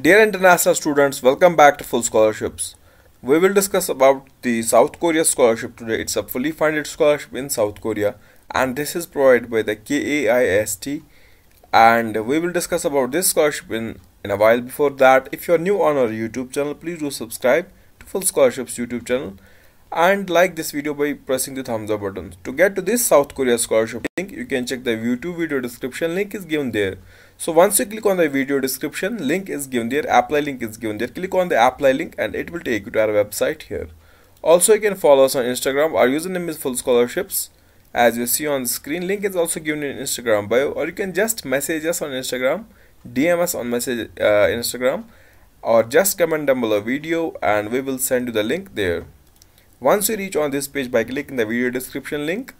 Dear international students, welcome back to Full Scholarships. We will discuss about the South Korea scholarship today. It's a fully funded scholarship in South Korea and this is provided by the KAIST and we will discuss about this scholarship in, in a while. Before that, if you are new on our YouTube channel, please do subscribe to Full Scholarships YouTube channel and like this video by pressing the thumbs up button. To get to this South Korea scholarship link, you can check the YouTube video description link is given there. So once you click on the video description, link is given there, apply link is given there. Click on the apply link and it will take you to our website here. Also, you can follow us on Instagram. Our username is Full Scholarships. As you see on the screen, link is also given in Instagram bio, or you can just message us on Instagram, DM us on message uh, Instagram, or just comment down below video and we will send you the link there. Once you reach on this page by clicking the video description link,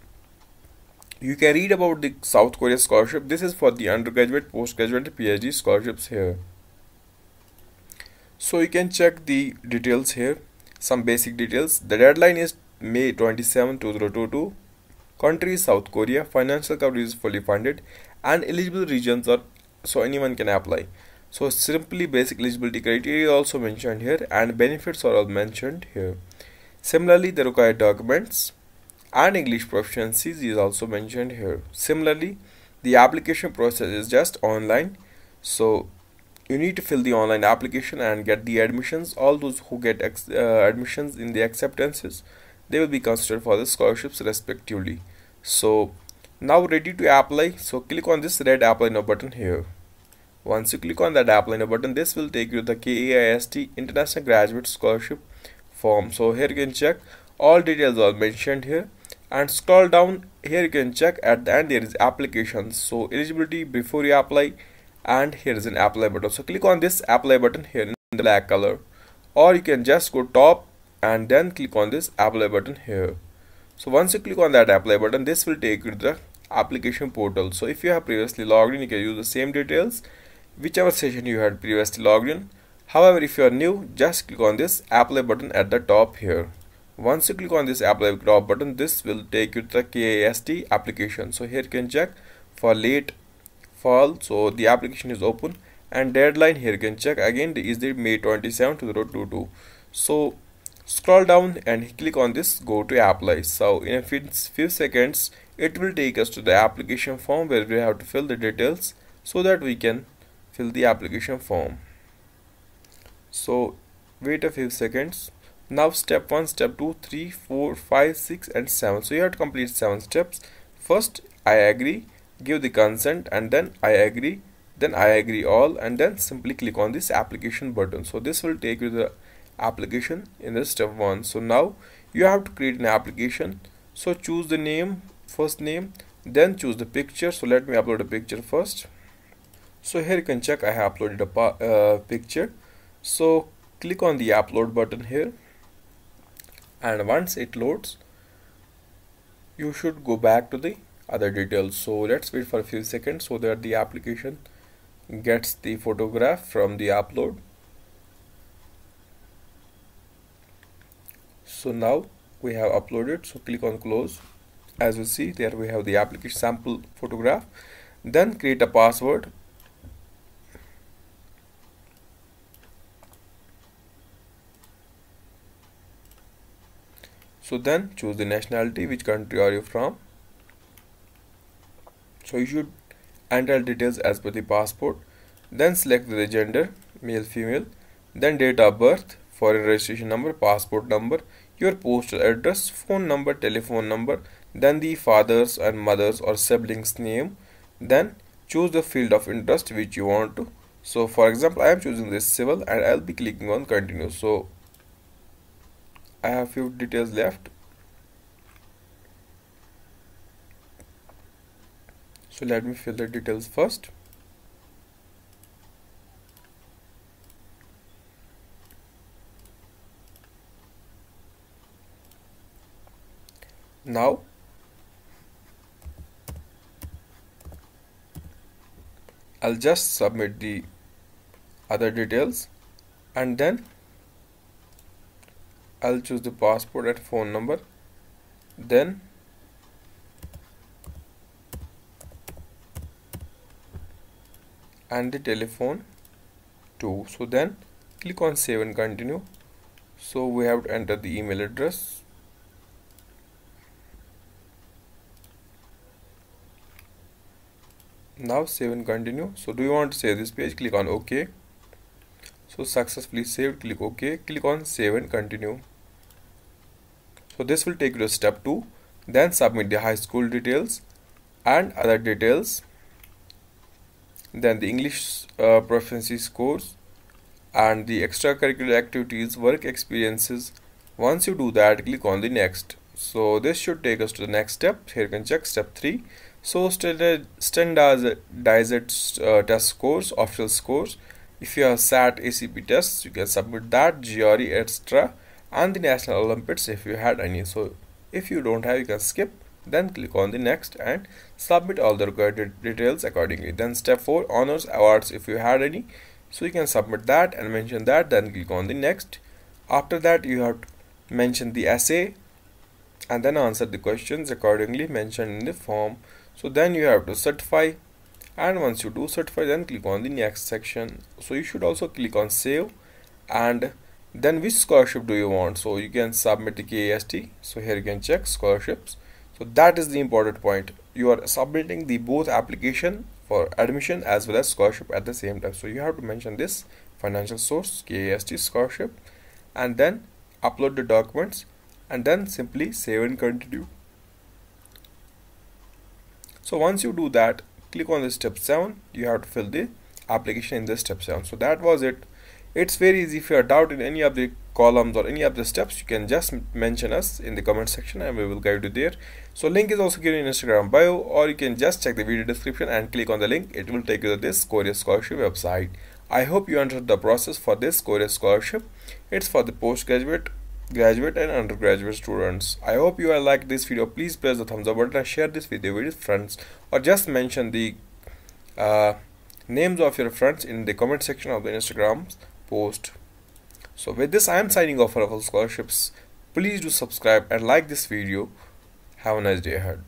you can read about the South Korea scholarship. This is for the undergraduate, postgraduate, PhD scholarships here. So you can check the details here, some basic details. The deadline is May 27, 2022. Country is South Korea. Financial coverage is fully funded and eligible regions are so anyone can apply. So simply basic eligibility criteria also mentioned here and benefits are all mentioned here. Similarly, the required documents and English proficiencies is also mentioned here. Similarly, the application process is just online. So you need to fill the online application and get the admissions. All those who get uh, admissions in the acceptances, they will be considered for the scholarships respectively. So now ready to apply. So click on this red apply now button here. Once you click on that apply now button, this will take you to the KAIST International Graduate Scholarship form. So here you can check. All details are mentioned here. And scroll down. Here you can check at the end there is applications. So eligibility before you apply. And here is an apply button. So click on this apply button here in the black color. Or you can just go top and then click on this apply button here. So once you click on that apply button this will take you to the application portal. So if you have previously logged in you can use the same details. Whichever session you had previously logged in however if you are new just click on this apply button at the top here. Once you click on this apply drop button this will take you to the KAIST application. So here you can check for late fall. So the application is open and deadline here you can check. Again is the May 27 2022 so scroll down and click on this go to apply. So in a few seconds it will take us to the application form where we have to fill the details so that we can fill the application form so wait a few seconds. Now step 1 step 2 3 4 5 6 and 7 so you have to complete 7 steps. First i agree give the consent and then i agree then i agree all and then simply click on this application button. So this will take you the application in the step 1 so now you have to create an application. So choose the name first name then choose the picture. So let me upload a picture first. So here you can check i have uploaded a uh, picture so click on the upload button here. And once it loads you should go back to the other details. So let's wait for a few seconds so that the application gets the photograph from the upload. So now we have uploaded. So click on close. As you see there we have the application sample photograph. Then create a password so then choose the nationality which country are you from? So you should enter details as per the passport. Then select the gender male female. Then date of birth foreign registration number passport number your postal address phone number telephone number. Then the father's and mother's or siblings name. Then choose the field of interest which you want to. So for example i am choosing this civil and i'll be clicking on continue. So I have few details left. So let me fill the details first. Now I'll just submit the other details and then I'll choose the passport and phone number. Then and the telephone 2 so then click on save and continue. So we have to enter the email address. Now save and continue. So do you want to save this page? Click on ok. So successfully saved. Click ok. Click on save and continue so this will take you to step 2 then submit the high school details and other details then the English uh, proficiency scores and the extracurricular activities work experiences. Once you do that click on the next. So this should take us to the next step. Here you can check step 3 so standardized uh, test scores official scores. If you have sat ACT tests you can submit that gre etc and the national olympics if you had any. So if you don't have you can skip then click on the next and submit all the required details accordingly. Then step 4 honors awards if you had any. So you can submit that and mention that then click on the next. After that you have to mention the essay and then answer the questions accordingly mentioned in the form. So then you have to certify and once you do certify then click on the next section. So you should also click on save and then which scholarship do you want? So you can submit the KAIST so here you can check scholarships. So that is the important point. You are submitting the both application for admission as well as scholarship at the same time. So you have to mention this financial source KAIST scholarship and then upload the documents and then simply save and continue. So once you do that click on the step 7 you have to fill the application in the step 7 so that was it it's very easy. If you are doubt in any of the columns or any of the steps you can just mention us in the comment section and we will guide you there. So link is also given in instagram bio or you can just check the video description and click on the link. It will take you to this korea scholarship website. I hope you understood the process for this korea scholarship. It's for the postgraduate graduate and undergraduate students. I hope you have liked this video. Please press the thumbs up button and share this video with your friends or just mention the uh, names of your friends in the comment section of the instagram post so with this I am signing off for all scholarships. Please do subscribe and like this video. Have a nice day ahead.